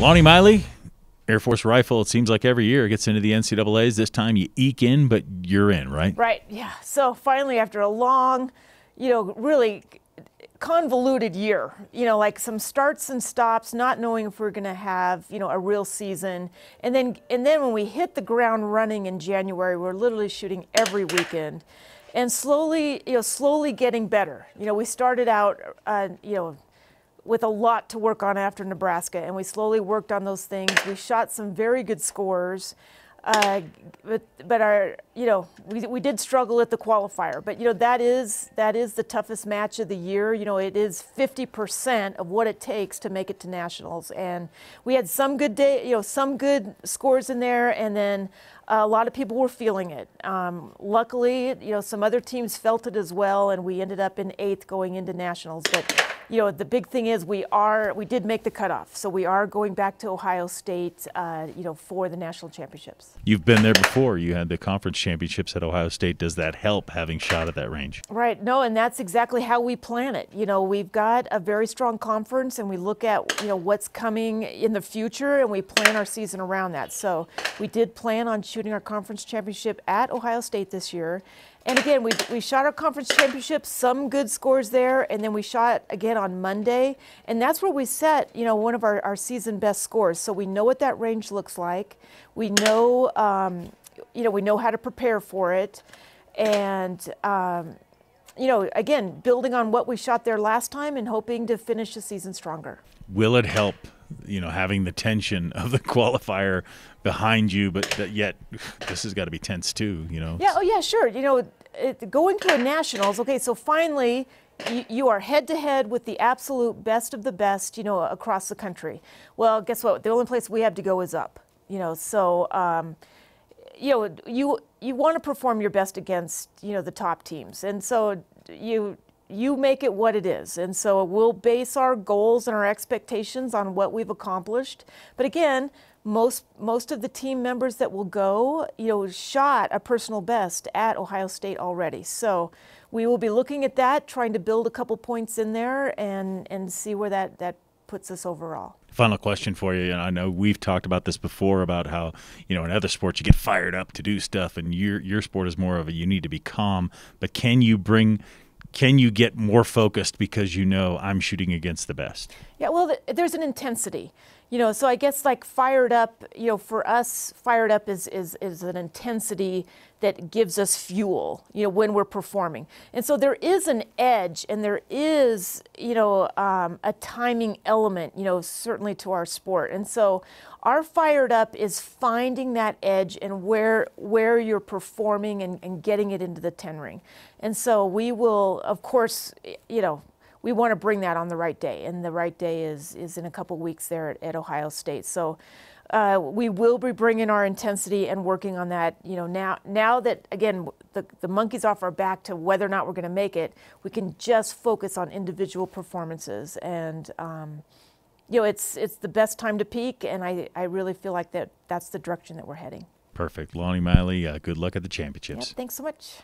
Launi Meili, Air Force rifle. It seems like every year it gets into the NCAA's. This time you eke in, but you're in, right? Right. Yeah. So finally, after a long, you know, really convoluted year, you know, like some starts and stops, not knowing if we're going to have, you know, a real season. And then and then when we hit the ground running in January, we're literally shooting every weekend. And slowly, you know, slowly getting better. You know, we started out, uh, you know, with a lot to work on after Nebraska, and we slowly worked on those things. We shot some very good scores, uh, but but our you know we, we did struggle at the qualifier. But you know that is that is the toughest match of the year. You know it is 50% of what it takes to make it to nationals, and we had some good day, you know some good scores in there, and then a lot of people were feeling it. Um, luckily, you know some other teams felt it as well, and we ended up in eighth going into nationals, but you know, the big thing is we are, we did make the cutoff. So we are going back to Ohio State, uh, you know, for the national championships. You've been there before. You had the conference championships at Ohio State. Does that help having shot at that range? Right. No, and that's exactly how we plan it. You know, we've got a very strong conference and we look at, you know, what's coming in the future and we plan our season around that. So we did plan on shooting our conference championship at Ohio State this year. And again, we, we shot our conference championship, some good scores there, and then we shot again on Monday. And that's where we set, you know, one of our, our season best scores. So we know what that range looks like. We know, um, you know, we know how to prepare for it. And, um, you know, again, building on what we shot there last time and hoping to finish the season stronger. Will it help you know having the tension of the qualifier behind you but that yet this has got to be tense too you know? Yeah oh yeah sure. You know it, going to a nationals okay so finally you, you are head to head with the absolute best of the best you know across the country. Well guess what? The only place we have to go is up you know so um, you know you you want to perform your best against you know the top teams and so you you make it what it is. And so we'll base our goals and our expectations on what we've accomplished. But again, most most of the team members that will go, you know, shot a personal best at Ohio State already. So we will be looking at that, trying to build a couple points in there and and see where that that puts us overall. Final question for you, and I know we've talked about this before about how you know in other sports you get fired up to do stuff, and your your sport is more of a you need to be calm. But can you bring can you get more focused because you know I'm shooting against the best? Yeah, well, there's an intensity, you know. So I guess like fired up, you know, for us, fired up is is is an intensity that gives us fuel, you know, when we're performing. And so there is an edge, and there is, you know, um, a timing element, you know, certainly to our sport. And so our fired up is finding that edge and where where you're performing and, and getting it into the ten ring. And so we will, of course, you know, we want to bring that on the right day, and the right day is is in a couple weeks there at, at Ohio State. So. Uh, we will be bringing our intensity and working on that. You know, now now that again the the monkey's off our back to whether or not we're going to make it, we can just focus on individual performances and. Um, you know, it's it's the best time to peak, and I, I really feel like that that's the direction that we're heading. Perfect. Launi Meili, uh, good luck at the championships. Thanks so much.